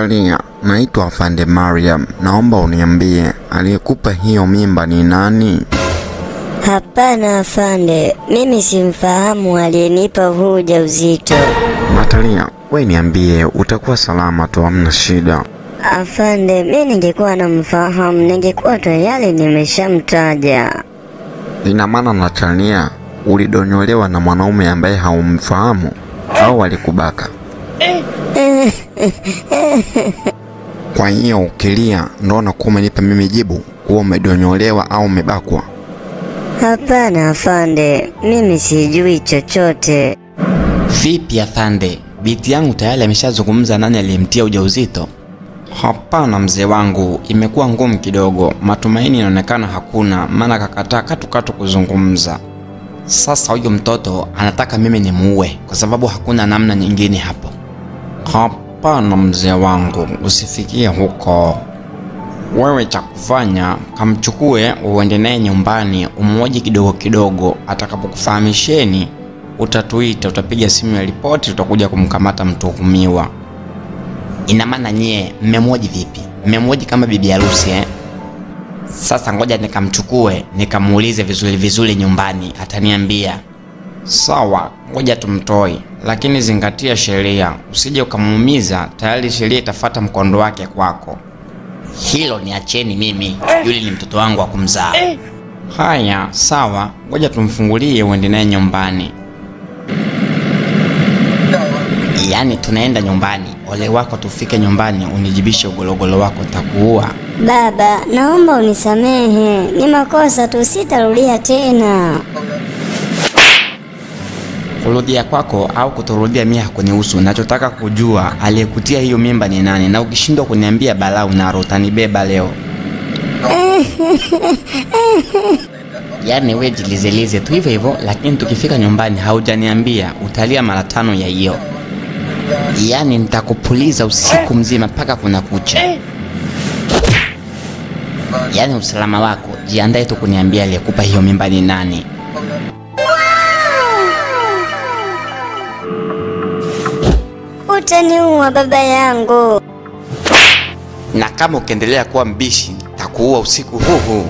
Natalia, naitwa Afande Mariam. Naomba uniambie aliyekupa hiyo mimba ni nani? Hapana afande, mimi simfahamu aliyenipa huu ujauzito. Natalia, we niambie, utakuwa salama tu, hamna shida. Afande, mi ningekuwa namfahamu, ningekuwa tayari nimeshamtaja. Ina maana Natalia, ulidonyolewa na mwanaume ambaye haumfahamu au alikubaka? Kwa hiyo ukilia ndo unakuwa umenipa mimi jibu kuwa umedonyolewa au umebakwa? Hapana afande, mimi sijui chochote. Vipi afande, binti yangu tayari ameshazungumza nani aliyemtia ujauzito? Hapana mzee wangu, imekuwa ngumu kidogo. Matumaini inaonekana hakuna, maana kakataa katukatu kuzungumza. Sasa huyu mtoto anataka mimi nimuue kwa sababu hakuna namna nyingine hapo. Hapana mzee wangu, usifikie huko. Wewe cha kufanya, kamchukue uende naye nyumbani, umwoji kidogo kidogo. Atakapokufahamisheni utatuita, utapiga simu ya ripoti, tutakuja kumkamata mtuhumiwa. Ina maana nyie mmemwoji vipi? Mmemwoji kama bibi harusi eh? Sasa ngoja nikamchukue nikamuulize vizuri vizuri nyumbani, ataniambia. Sawa, ngoja tumtoi, lakini zingatia sheria, usije ukamuumiza. Tayari sheria itafata mkondo wake kwako. Hilo niacheni mimi, yule ni mtoto wangu wa kumzaa. Haya, sawa, ngoja tumfungulie uende naye nyumbani. Yaani tunaenda nyumbani, ole wako tufike nyumbani unijibishe ugologolo wako, takuua. Baba, naomba unisamehe, ni makosa tu, sitarudia tena. Kurudia kwako au kutorudia mimi hakunihusu. Nachotaka kujua aliyekutia hiyo mimba ni nani, na ukishindwa kuniambia balaa unaro utanibeba leo. Yaani we jilizelize tu hivyo hivyo, lakini tukifika nyumbani haujaniambia, utalia mara tano ya hiyo. Yaani nitakupuliza usiku mzima mpaka kuna kucha. Yaani usalama wako, jiandae tu kuniambia aliyekupa hiyo mimba ni nani. Utaniua baba yangu. na kama ukiendelea kuwa mbishi takuua usiku huu huu.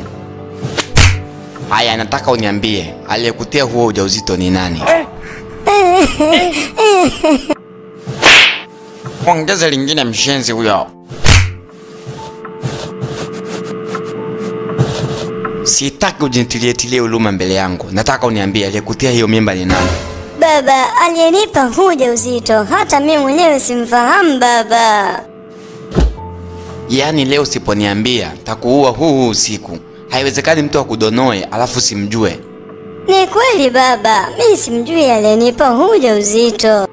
Haya, nataka uniambie aliyekutia huo ujauzito ni nani? Ongeza lingine, mshenzi huyo. Sitaki ujinitilietilie uluma mbele yangu. Nataka uniambie aliyekutia hiyo mimba ni nani? Baba, aliyenipa huja uzito, hata mimi mwenyewe simfahamu baba. Yaani leo siponiambia takuua huu huu usiku. Haiwezekani mtu akudonoe alafu simjue. Ni kweli baba, mimi simjui aliyenipa huu ujauzito.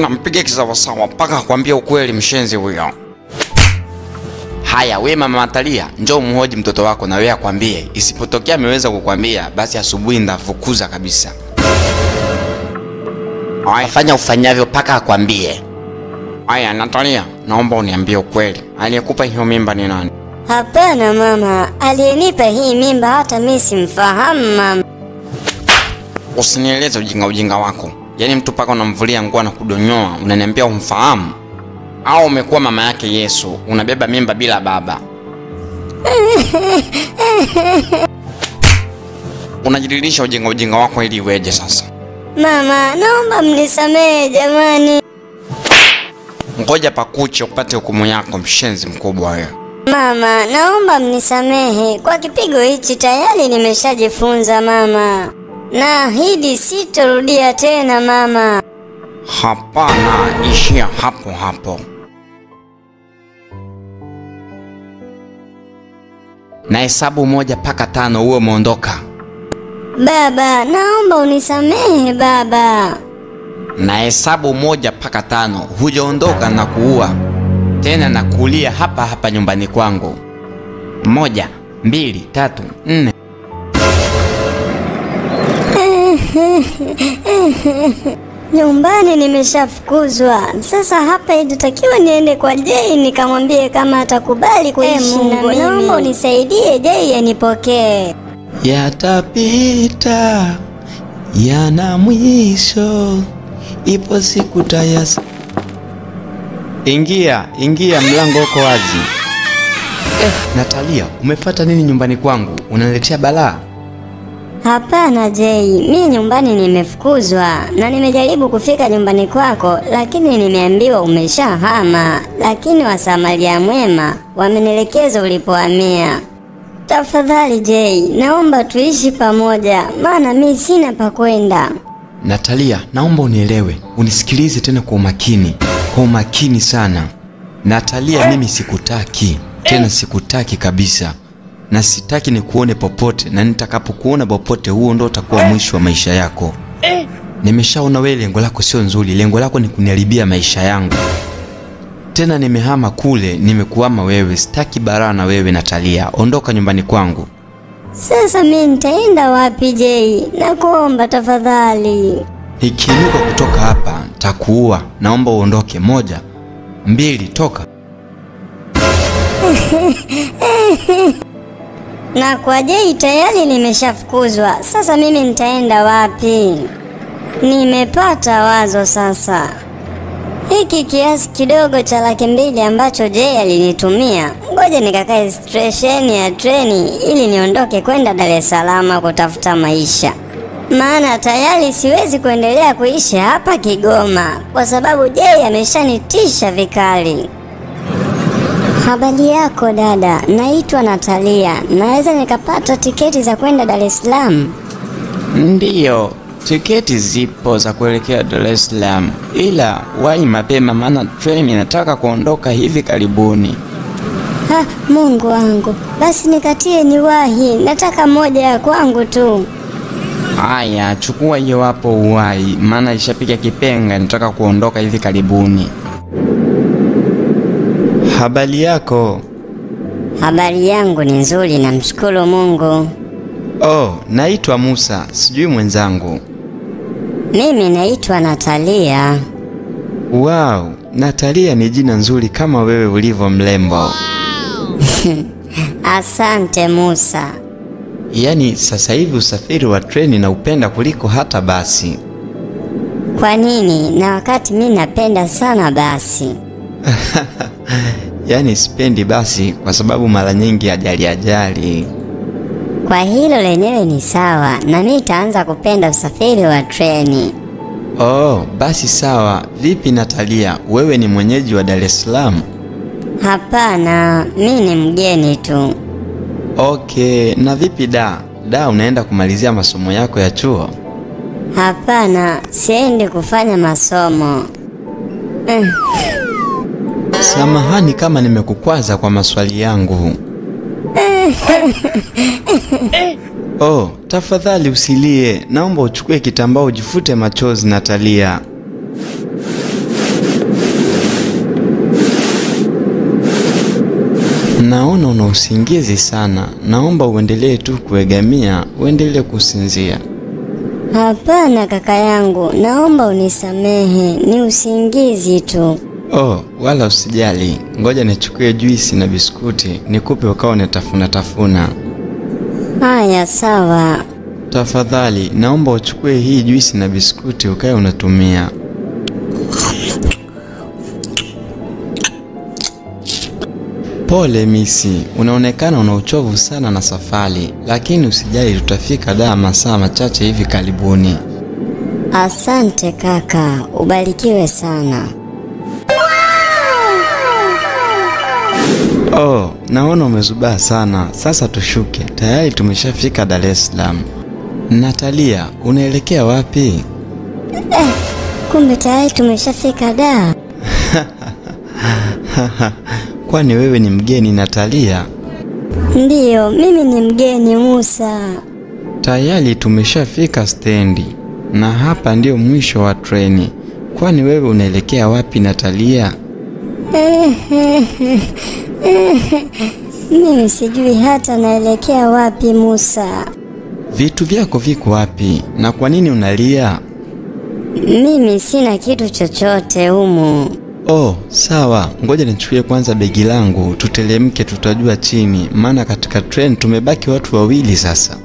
Nampiga kisawasawa mpaka akwambia ukweli, mshenzi huyo. Haya, we mama Natalia, njoo muhoji mtoto wako na wewe akwambie. Isipotokea ameweza kukwambia, basi asubuhi ndafukuza kabisa. Haya, fanya ufanyavyo mpaka akwambie. Aya, Natalia, naomba uniambie ukweli, aliyekupa hiyo mimba ni nani? Hapana mama, aliyenipa hii mimba hata mimi simfahamu mama. Usinieleze ujinga ujinga wako. Yaani mtu paka unamvulia nguo na kudonyoa, unaniambia umfahamu? Au umekuwa mama yake Yesu, unabeba mimba bila baba? Unajidhihirisha ujinga ujinga wako ili iweje sasa? Mama, naomba mnisamehe jamani. Ngoja pakuche upate hukumu yako, mshenzi mkubwa wewe. Mama, naomba mnisamehe kwa kipigo hichi, tayari nimeshajifunza mama. na hidi sitorudia tena mama. Hapana, ishia hapo hapo. Na hesabu moja mpaka tano uwe umeondoka. Baba, naomba unisamehe baba. Na hesabu moja mpaka tano hujaondoka na kuua tena na kulia hapa hapa nyumbani kwangu. Moja, mbili, tatu, nne. Nyumbani nimeshafukuzwa. Sasa hapa itatakiwa niende kwa Jei nikamwambie kama atakubali kuishi na mimi. Naomba unisaidie Jei anipokee. Yatapita, yana mwisho, ipo siku tayasa. Ingia, ingia, mlango uko wazi. Eh, Natalia, umefata nini nyumbani kwangu? Unaniletea balaa? Hapana Jay, mi nyumbani nimefukuzwa na nimejaribu kufika nyumbani kwako, lakini nimeambiwa umeshahama. Lakini wasamaria mwema wamenielekeza ulipohamia. Tafadhali Jay, naomba tuishi pamoja, maana mi sina pa kwenda. Natalia, naomba unielewe, unisikilize tena kwa umakini, kwa umakini sana. Natalia, mimi sikutaki tena, sikutaki kabisa, na sitaki nikuone popote, na nitakapokuona popote, huo ndo utakuwa mwisho wa maisha yako. Nimeshaona wewe lengo lako sio nzuri, lengo lako ni kuniharibia maisha yangu. Tena nimehama kule, nimekuama wewe, sitaki baraa na wewe. Natalia, ondoka nyumbani kwangu. Sasa mi nitaenda wapi Jei? Nakuomba tafadhali. Nikiinuka kutoka hapa takuua, Naomba uondoke. Moja, mbili, toka. Na kwa Jei tayari nimeshafukuzwa. Sasa mimi nitaenda wapi? Nimepata wazo sasa. Hiki kiasi kidogo cha laki mbili ambacho Jay alinitumia, ngoja nikakae stesheni ya treni ili niondoke kwenda Dar es Salaam kutafuta maisha, maana tayari siwezi kuendelea kuishi hapa Kigoma kwa sababu Jay ameshanitisha vikali. Habari yako dada, naitwa Natalia. Naweza nikapata tiketi za kwenda Dar es Salaam? Ndiyo, tiketi zipo za kuelekea Dar es Salaam, ila wai mapema, maana treni inataka kuondoka hivi karibuni. Ha, Mungu wangu, basi nikatie niwahi, nataka moja ya kwangu tu. Haya, chukua hiyo hapo uwai, maana ishapiga kipenga, nataka kuondoka hivi karibuni. Habari yako? Habari yangu ni nzuri, namshukuru Mungu. Oh, naitwa Musa, sijui mwenzangu. Mimi naitwa Natalia. Wow, Natalia ni jina nzuri kama wewe ulivyo mrembo. Asante Musa. Yaani sasa hivi usafiri wa treni naupenda kuliko hata basi. Kwa nini? Na wakati mi napenda sana basi. Yaani sipendi basi kwa sababu mara nyingi ajali ajali. Kwa hilo lenyewe ni sawa, na mimi nitaanza kupenda usafiri wa treni. Oh, basi sawa. Vipi Natalia, wewe ni mwenyeji wa Dar es Salaam? Hapana, mi ni mgeni tu. Okay, na vipi da? Da, unaenda kumalizia masomo yako ya chuo? Hapana, siendi kufanya masomo. Eh, Samahani kama nimekukwaza kwa maswali yangu. Oh, tafadhali usilie. Naomba uchukue kitambaa ujifute machozi Natalia. Naona una usingizi sana. Naomba uendelee tu kuegamia, uendelee kusinzia. Hapana kaka yangu, naomba unisamehe, ni usingizi tu. Oh, wala usijali. Ngoja nichukue juisi na biskuti nikupe ukawa unatafuna tafuna. Haya, sawa. Tafadhali naomba uchukue hii juisi na biskuti ukae unatumia. Pole misi, unaonekana una uchovu sana na safari, lakini usijali, tutafika daa masaa machache hivi karibuni. Asante kaka, ubarikiwe sana. Oh, naona umezubaa sana. Sasa tushuke, tayari tumeshafika Dar es Salaam. Natalia, unaelekea wapi? Kumbe tayari tumeshafika da. Kwani wewe ni mgeni Natalia? Ndiyo, mimi ni mgeni Musa. Tayari tumeshafika stendi na hapa ndio mwisho wa treni. Kwani wewe unaelekea wapi Natalia? Mimi sijui hata naelekea wapi Musa. Vitu vyako viko wapi na kwa nini unalia? Mimi sina kitu chochote humu. Oh, sawa, ngoja nichukue kwanza begi langu, tutelemke, tutajua chini, maana katika treni tumebaki watu wawili sasa.